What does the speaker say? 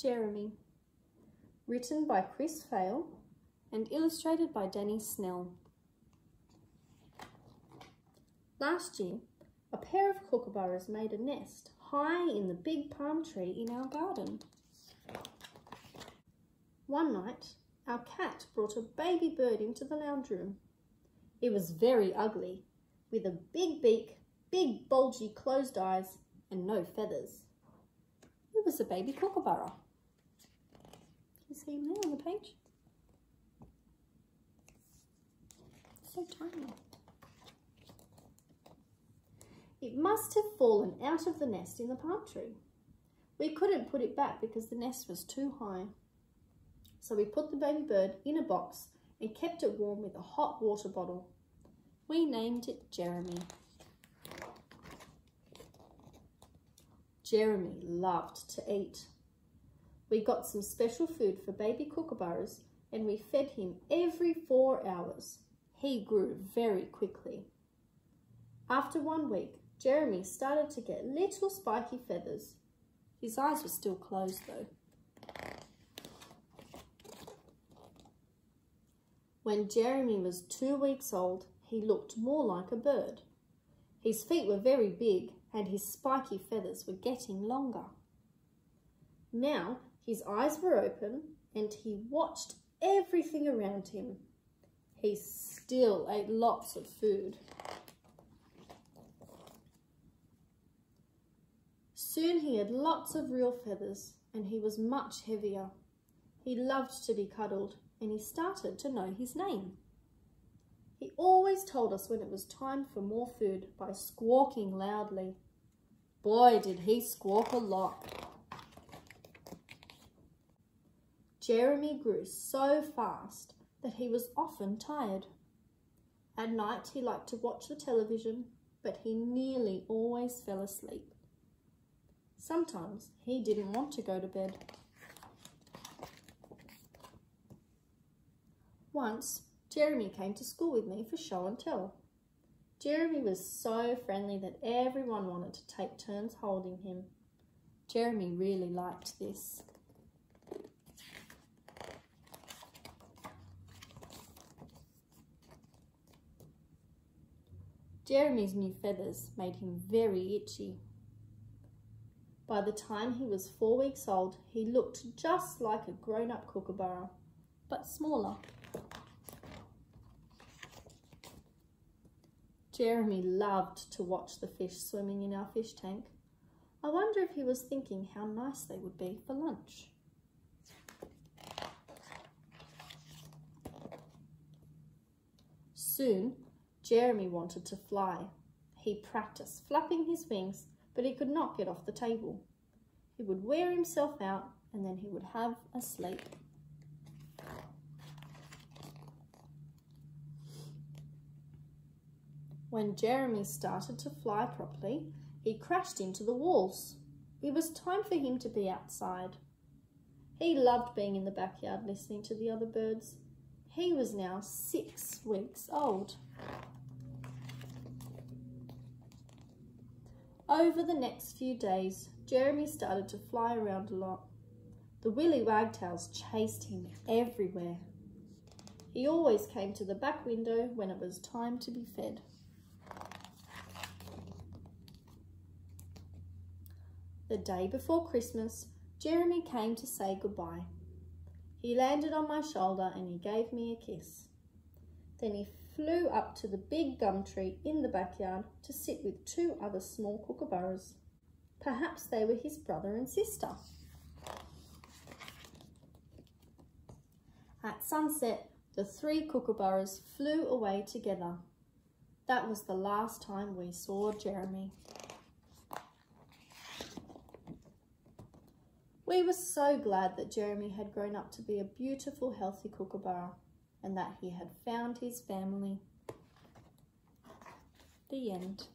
Jeremy. Written by Chris Faille and illustrated by Danny Snell. Last year, a pair of kookaburras made a nest high in the big palm tree in our garden. One night, our cat brought a baby bird into the lounge room. It was very ugly, with a big beak, big bulgy closed eyes, and no feathers. It was a baby kookaburra. You see him there on the page? So tiny. It must have fallen out of the nest in the palm tree. We couldn't put it back because the nest was too high. So we put the baby bird in a box and kept it warm with a hot water bottle. We named it Jeremy. Jeremy loved to eat. We got some special food for baby kookaburras and we fed him every four hours. He grew very quickly. After one week, Jeremy started to get little spiky feathers. His eyes were still closed though. When Jeremy was two weeks old, he looked more like a bird. His feet were very big and his spiky feathers were getting longer. Now his eyes were open and he watched everything around him. He still ate lots of food. Soon he had lots of real feathers and he was much heavier. He loved to be cuddled and he started to know his name. He always told us when it was time for more food by squawking loudly. Boy, did he squawk a lot. Jeremy grew so fast that he was often tired. At night he liked to watch the television, but he nearly always fell asleep. Sometimes he didn't want to go to bed. Once, Jeremy came to school with me for show and tell. Jeremy was so friendly that everyone wanted to take turns holding him. Jeremy really liked this. Jeremy's new feathers made him very itchy. By the time he was four weeks old, he looked just like a grown-up kookaburra, but smaller. Jeremy loved to watch the fish swimming in our fish tank. I wonder if he was thinking how nice they would be for lunch. Soon, Jeremy wanted to fly. He practiced flapping his wings, but he could not get off the table. He would wear himself out and then he would have a sleep. When Jeremy started to fly properly, he crashed into the walls. It was time for him to be outside. He loved being in the backyard listening to the other birds. He was now six weeks old. Over the next few days, Jeremy started to fly around a lot. The willy wagtails chased him everywhere. He always came to the back window when it was time to be fed. The day before Christmas, Jeremy came to say goodbye. He landed on my shoulder and he gave me a kiss. Then he flew up to the big gum tree in the backyard to sit with two other small kookaburras. Perhaps they were his brother and sister. At sunset, the three kookaburras flew away together. That was the last time we saw Jeremy. We were so glad that Jeremy had grown up to be a beautiful, healthy kookaburra and that he had found his family. The end.